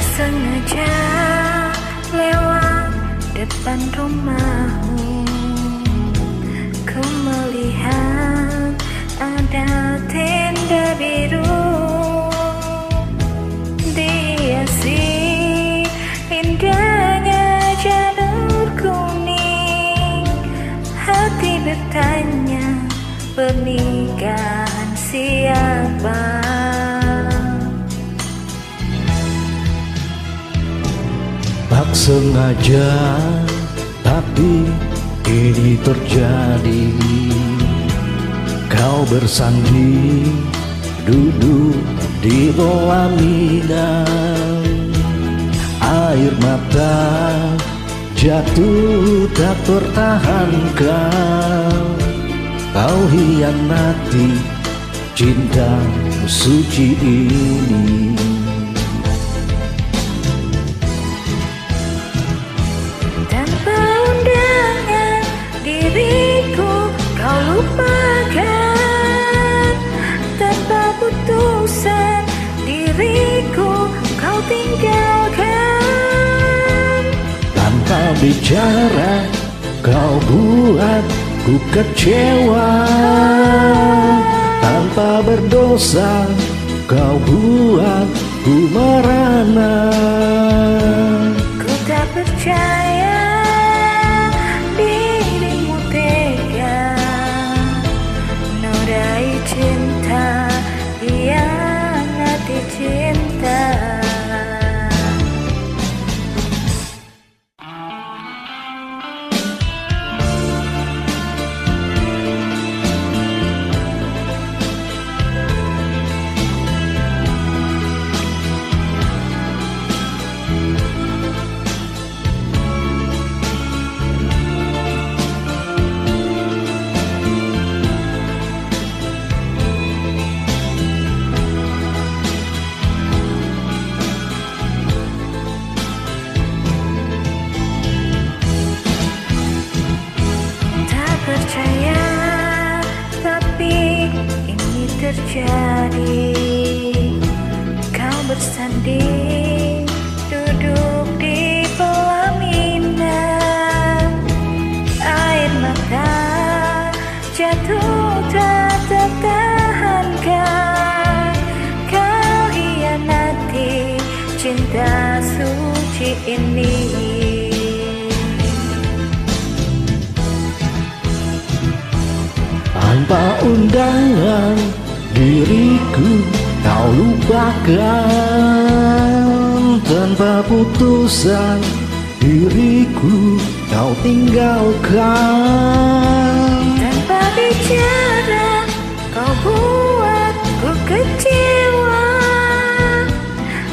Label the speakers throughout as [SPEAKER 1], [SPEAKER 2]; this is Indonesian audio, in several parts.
[SPEAKER 1] sengaja lewat depan rumahmu. Ku melihat ada tenda biru. Dihiasi indahnya janur kuning. Hati bertanya pernikahan siapa
[SPEAKER 2] sengaja tapi ini terjadi. Kau bersanding duduk di pelaminan Air mata jatuh tak tertahankan Kau hianati cinta suci ini
[SPEAKER 1] tinggalkan
[SPEAKER 2] Tanpa bicara kau buat ku kecewa. Tanpa berdosa kau buat ku merana.
[SPEAKER 1] Ku tak percaya terjadi. Kau bersanding duduk di pelaminan. Air mata jatuh tak tertahankan. Kau hianati cinta suci ini.
[SPEAKER 2] Tanpa undangan kau lupakan Tanpa putusan diriku kau tinggalkan.
[SPEAKER 1] Tanpa bicara kau buat ku kecewa.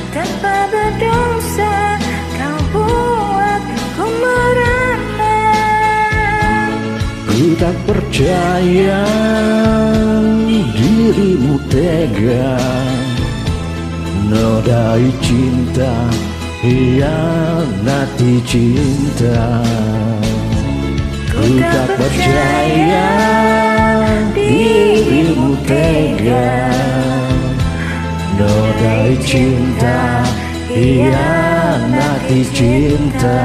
[SPEAKER 1] Tanpa berdosa kau buat ku merana.
[SPEAKER 2] Ku tak percaya dirimu tega Nodai cinta, hianati cinta. Ku tak percaya dirimu tega. Nodai cinta, hianati cinta